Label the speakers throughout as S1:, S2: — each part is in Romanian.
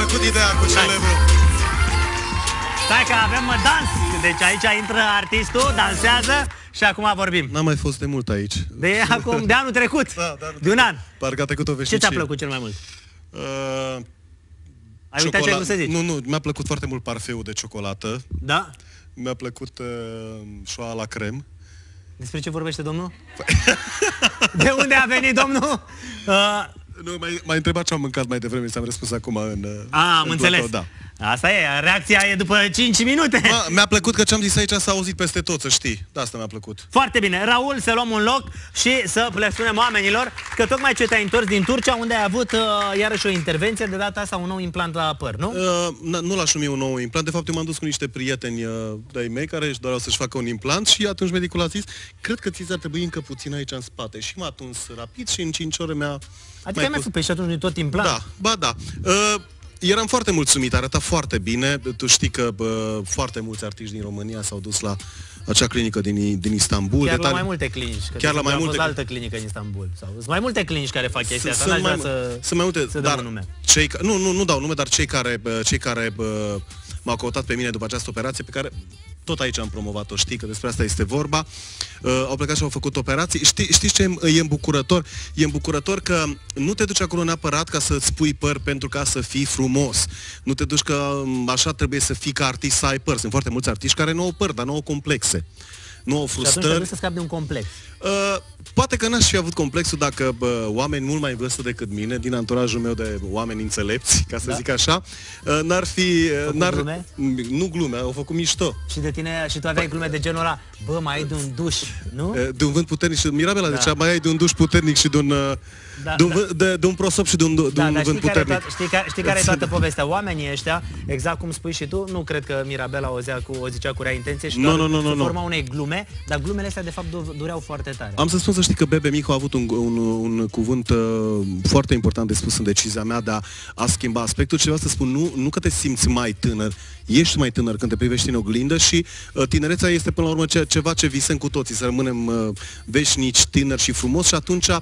S1: plăcut ideea cu celebru.
S2: Stai că avem uh, dans. Deci aici intră artistul, dansează și acum vorbim.
S1: N-am mai fost de mult aici.
S2: De acum, de anul trecut.
S1: Da, de anul
S2: de un an.
S1: Parcă a trecut o
S2: Ce
S1: veșnicie.
S2: ți-a plăcut cel mai mult?
S1: Uh,
S2: Ai uitat ce ai
S1: ciocola-
S2: vrut să zici?
S1: Nu, nu, mi-a plăcut foarte mult parfeul de ciocolată.
S2: Da?
S1: Mi-a plăcut uh, șoa la crem.
S2: Despre ce vorbește domnul? De unde a venit domnul? Uh,
S1: Nu, mai, m-ai întrebat ce am mâncat mai devreme, ți-am răspuns acum în uh,
S2: a, am
S1: în
S2: înțeles.
S1: platou, Da.
S2: Asta e, reacția e după 5 minute.
S1: Ma, mi-a plăcut că ce-am zis aici s-a auzit peste tot, să știi. De asta mi-a plăcut.
S2: Foarte bine. Raul, să luăm un loc și să le spunem oamenilor că tocmai ce te-ai întors din Turcia, unde ai avut uh, iarăși o intervenție, de data asta un nou implant la păr, nu?
S1: Uh, n- nu l-aș numi un nou implant. De fapt, eu m-am dus cu niște prieteni uh, de-ai mei care își doreau să-și facă un implant și atunci medicul a zis cred că ți ar trebui încă puțin aici în spate. Și m-a tuns rapid și în 5 ore mi-a...
S2: Adică ai mai făcut pe și atunci nu tot implant?
S1: Da, ba da. Uh, eram foarte mulțumit, arăta foarte bine. Tu știi că bă, foarte mulți artiști din România s-au dus la acea clinică din, din Istanbul.
S2: Chiar
S1: de
S2: la
S1: tare-
S2: mai multe clinici. Că
S1: Chiar la mai
S2: a
S1: multe
S2: fost altă clinică în Istanbul. Sau sunt mai multe clinici care fac chestia asta.
S1: Sunt
S2: N-aș
S1: mai,
S2: vrea să,
S1: sunt mai multe,
S2: să dăm
S1: dar
S2: un nume.
S1: cei ca, nu, nu, nu dau nume, dar cei care, bă, cei care bă, m-au căutat pe mine după această operație, pe care tot aici am promovat-o, știi că despre asta este vorba, uh, au plecat și au făcut operații. Știi, știți ce e e îmbucurător? E îmbucurător că nu te duci acolo neapărat ca să-ți pui păr pentru ca să fii frumos. Nu te duci că m, așa trebuie să fii ca artist să ai păr. Sunt foarte mulți artiști care nu au păr, dar nu au complexe. Nu au
S2: Și atunci
S1: frustrări.
S2: trebuie să scapi de un complex.
S1: Uh, poate că n-aș fi avut complexul dacă bă, oameni mult mai în vârstă decât mine, din anturajul meu de oameni înțelepți, ca să
S2: Da.
S1: zic așa, uh, n-ar fi... uh,
S2: Făcut
S1: N-ar,
S2: glume?
S1: Nu glume, au făcut mișto.
S2: Și de tine, și tu aveai glume de genul ăla, bă, mai ai de un duș, nu?
S1: Uh, De un vânt puternic și Mirabela
S2: Da.
S1: zicea, mai ai de un duș puternic și de un, uh,
S2: Da,
S1: de un,
S2: da.
S1: vânt- de, de un prosop și de un, de
S2: Da,
S1: un
S2: dar știi
S1: vânt
S2: care, e
S1: puternic.
S2: toată, știi, care, știi care e toată povestea? Oamenii ăștia, exact cum spui și tu, nu cred că Mirabela o, zea cu, o zicea cu rea intenție și
S1: Nu,
S2: doar
S1: nu, nu, nu,
S2: sub
S1: nu.
S2: forma unei glume, dar glumele astea de fapt du- dureau foarte tare.
S1: Am să spun să știi că Bebe Micu a avut un, un, un cuvânt uh, foarte important de spus în decizia mea de a, a schimba aspectul. Ceva să spun, nu, nu că te simți mai tânăr, ești mai tânăr când te privești în oglindă și uh, tinerețea este până la urmă ce, ceva ce visăm cu toții, să rămânem uh, veșnici, tineri și frumos și atunci uh,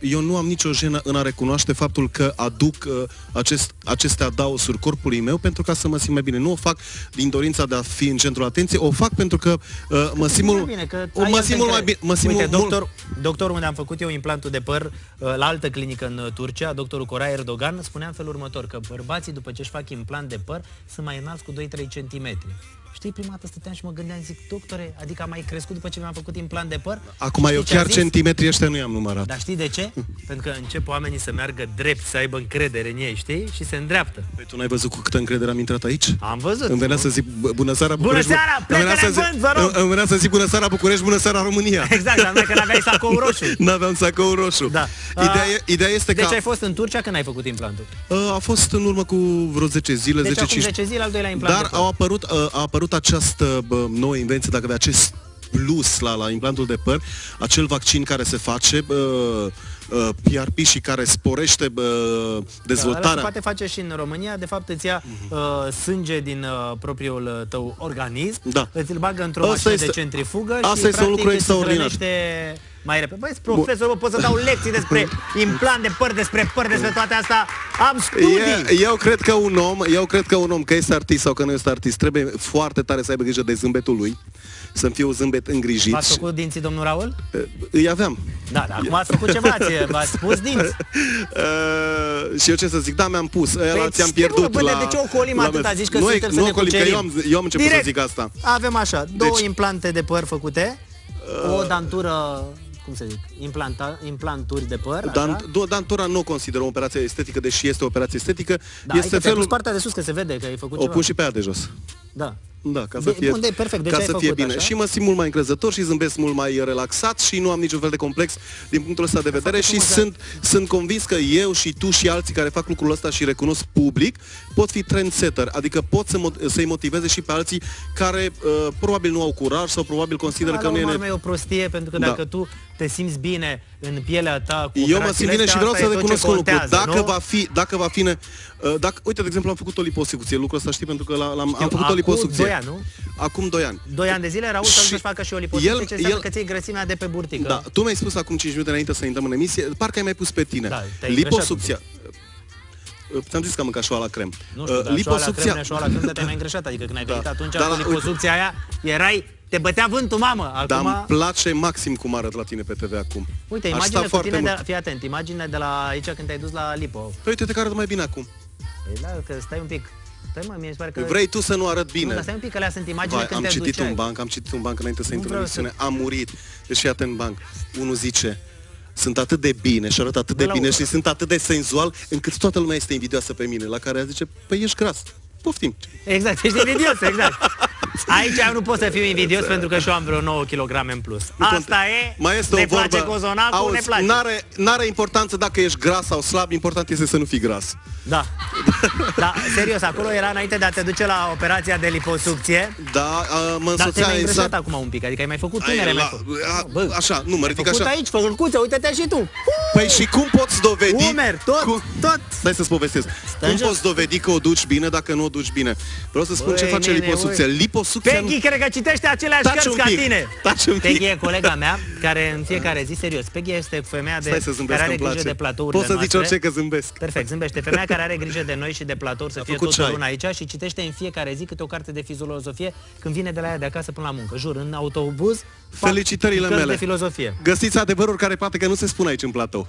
S1: eu nu am nicio jenă în a recunoaște faptul că aduc uh, acest, aceste adaosuri corpului meu pentru ca să mă simt mai bine. Nu o fac din dorința de a fi în centrul atenției, o fac pentru că uh, mă simt
S2: Mai
S1: mult,
S2: bine, că
S1: o,
S2: ai
S1: mă
S2: altă
S1: simt mult mai
S2: încredere.
S1: bine, mă simt
S2: Uite,
S1: mult,
S2: doctor, doctor unde am făcut eu implantul de păr uh, la altă clinică în uh, Turcia, doctorul Cora Erdogan, spunea în felul următor, că bărbații după ce își fac implant de păr sunt mai înalți cu 2-3 cm. Știi, prima dată stăteam și mă gândeam, zic, doctore, adică am mai crescut după ce mi-am făcut implant de păr?
S1: Acum
S2: Știi
S1: eu
S2: ce a
S1: chiar
S2: zis?
S1: centimetrii ăștia nu i-am numărat.
S2: Dar știi de ce? Pentru că încep oamenii să meargă drept, să aibă încredere în ei, știi? Și se îndreaptă.
S1: Păi tu n-ai văzut cu câtă încredere am intrat aici?
S2: Am văzut.
S1: Îmi venea
S2: nu?
S1: să zic "Bă, bună seara București.
S2: seara,
S1: Îmi venea
S2: plecare
S1: să
S2: în
S1: zic-
S2: vânt, vă rog!
S1: Îmi- Îmi venea să zic bună seara București, bună seara România.
S2: Exact, dar numai că n-aveai sacou roșu.
S1: N-aveam sacou roșu.
S2: Da.
S1: Ideea,
S2: A,
S1: e, ideea este
S2: Deci
S1: că
S2: ai fost în Turcia când ai făcut implantul?
S1: a, a fost în urmă cu vreo 10 zile,
S2: Deci
S1: 10
S2: acum
S1: 5
S2: 10 zile al doilea implant
S1: Dar
S2: de păr.
S1: au apărut, a, a apărut această bă, nouă invenție, dacă avea acest plus la, la implantul de păr, acel vaccin care se face, bă, uh, PRP și care sporește bă,
S2: Da, ăla se
S1: dezvoltarea.
S2: poate face și în România, de fapt îți ia uh, sânge din uh, propriul uh, tău organism,
S1: Da.
S2: îți îl bagă într-o
S1: Asta
S2: mașină
S1: este-
S2: de centrifugă
S1: asta
S2: și
S1: este un
S2: practic
S1: lucru
S2: îți
S1: extraordinar.
S2: Hrănește mai repede. Băi, profesor, bă, pot să dau lecții despre implant de păr, despre păr, despre toate astea. Am studii!
S1: Eu, eu cred că un om, eu cred că un om, că este artist sau că nu este artist, trebuie foarte tare să aibă grijă de zâmbetul lui, să fie un zâmbet îngrijit.
S2: V-ați făcut dinții, domnul Raul?
S1: Îi aveam.
S2: Da, dar acum ați făcut ceva, ați- v-ați pus dinți.
S1: Uh, și eu ce să zic, da, mi-am pus. Aia
S2: Păi,
S1: alții am
S2: știu,
S1: pierdut
S2: bă,
S1: la...
S2: de ce ocolim
S1: la
S2: atâta?
S1: mers.
S2: Zici că
S1: nu,
S2: suntem să
S1: nu
S2: ne
S1: ocolim, că
S2: cucerim.
S1: eu am, eu am început
S2: Direct.
S1: să zic asta.
S2: Avem așa, două
S1: Deci-
S2: implante de păr făcute,
S1: Uh.
S2: o dantură, cum să zic, implanta, implanturi de păr,
S1: Dan,
S2: așa?
S1: do, Dantura nu o consider o operație estetică, deși este o operație estetică.
S2: Da,
S1: este
S2: este felul...
S1: felul...
S2: partea de sus, că se vede că ai făcut
S1: O
S2: ceva.
S1: pun și pe aia de jos.
S2: Da.
S1: Da, ca să
S2: De-
S1: fie,
S2: bun, de- perfect. Deci
S1: ca
S2: ai
S1: să
S2: făcut
S1: fie bine.
S2: așa?
S1: Și mă simt mult mai încrezător și zâmbesc mult mai relaxat și nu am niciun fel de complex din punctul ăsta de vedere și
S2: frumos,
S1: sunt, sunt convins că eu și tu și alții care fac lucrul ăsta și recunosc public pot fi trendsetter, adică pot să mo- să-i motiveze și pe alții care uh, probabil nu au curaj sau probabil consideră că
S2: la
S1: nu e...
S2: urmă
S1: ne-
S2: urmei e o prostie, pentru că
S1: Da.
S2: dacă tu te simți bine în pielea ta cu
S1: Eu mă
S2: operațiile
S1: simt bine și
S2: astea,
S1: vreau
S2: asta
S1: să
S2: e tot
S1: recunosc
S2: ce
S1: un lucru.
S2: contează,
S1: Dacă
S2: nu?
S1: va fi, dacă va fi, ne, uh, dacă, uite, de exemplu, am făcut o liposucție. Lucrul ăsta știi pentru că l- l-am, am făcut o
S2: acum
S1: liposucție.
S2: doi ani, nu?
S1: Acum 2 ani.
S2: Doi ani de zile, Raul s-a dus
S1: Și
S2: să-și facă și o liposucție,
S1: el-
S2: ce înseamnă
S1: el-
S2: că ți grăsimea de pe burtică.
S1: Da, tu mi-ai spus acum 5 minute înainte să intrăm în emisie, parcă ai mai pus pe tine.
S2: Da, te-ai
S1: Liposucția. Ți-am zis că am mâncat șoa la crem.
S2: Nu știu, dar liposucția... șoala crem, șoala crem, dar te-ai mai îngreșat, adică când ai venit
S1: Da.
S2: atunci
S1: Da,
S2: cu
S1: la-
S2: liposucția aia, erai, te bătea vântul, mamă. Acum,
S1: Dar îmi place maxim cum arăt la tine pe TV acum.
S2: uite,
S1: Aș
S2: imagine
S1: sta
S2: cu
S1: foarte
S2: tine,
S1: mult.
S2: de, fii atent, imagine de la aici când te-ai dus la lipo.
S1: Păi uite-te că arăt mai bine acum.
S2: Păi da, că stai un pic. Stai mă, mie mi se pare că...
S1: Vrei tu să nu arăt
S2: Nu,
S1: bine.
S2: dar stai un pic, că alea sunt imagine
S1: Vai,
S2: când
S1: am
S2: te
S1: citit
S2: duceai.
S1: un banc, am citit un banc înainte să
S2: Nu
S1: intru în
S2: vreau
S1: emisiune. Am murit. Deci fii atent în banc. Unul zice, sunt atât de bine și arăt atât de
S2: Bă, la
S1: bine
S2: urmă.
S1: și sunt atât de senzual încât toată lumea este invidioasă pe mine. La care ea zice, păi ești gras. Poftim.
S2: Exact, ești invidios, exact. Aici eu nu pot să fiu invidios pentru că și eu am vreo 9 kg în plus.
S1: Nu
S2: Asta
S1: contează.
S2: e,
S1: Mai este
S2: ne
S1: o vorbă.
S2: place cozonacul,
S1: Auzi,
S2: ne place.
S1: N-are, n-are importanță dacă ești gras sau slab, important este să nu fii gras.
S2: Da. Da, serios, acolo era înainte de a te duce la operația de liposucție.
S1: Da, a, mă
S2: Dar te
S1: însoțea
S2: mai
S1: exact...
S2: îngreșat acum un pic, adică ai mai făcut tunere,
S1: Ai,
S2: mai
S1: la,
S2: făcut.
S1: a,
S2: Bă,
S1: așa, nu, mă ridic
S2: făcut
S1: așa.
S2: aici, făcuțe, uite-te și tu.
S1: Păi și cum poți dovedi...
S2: Umeri, tot,
S1: cum,
S2: tot.
S1: Stai să-ți povestesc.
S2: Stai
S1: cum
S2: jos.
S1: poți dovedi că o duci bine dacă nu o duci bine? Vreau să spun
S2: Băi,
S1: ce face
S2: nene,
S1: liposucția.
S2: Ui.
S1: Liposucția...
S2: Peggy, cred că citește aceleași
S1: Taci
S2: cărți
S1: un
S2: ca
S1: pic,
S2: tine.
S1: taci un pic.
S2: Peggy e colega mea, care în fiecare zi, serios, Peggy este femeia de,
S1: Stai să zâmbesc,
S2: care are
S1: îmi
S2: grijă
S1: place.
S2: de platourile
S1: Poți să zici
S2: noastre.
S1: orice că zâmbesc.
S2: Perfect, zâmbește. Femeia care are grijă de noi și de platouri să
S1: A
S2: fie
S1: făcut
S2: totul
S1: ceai.
S2: una aici și citește în fiecare zi câte o carte de filozofie când vine de la ea de acasă până la muncă. Jur, în autobuz fac
S1: Felicitările
S2: cărți
S1: mele.
S2: de filozofie.
S1: Găsiți adevăruri care poate că nu se spun aici în platou.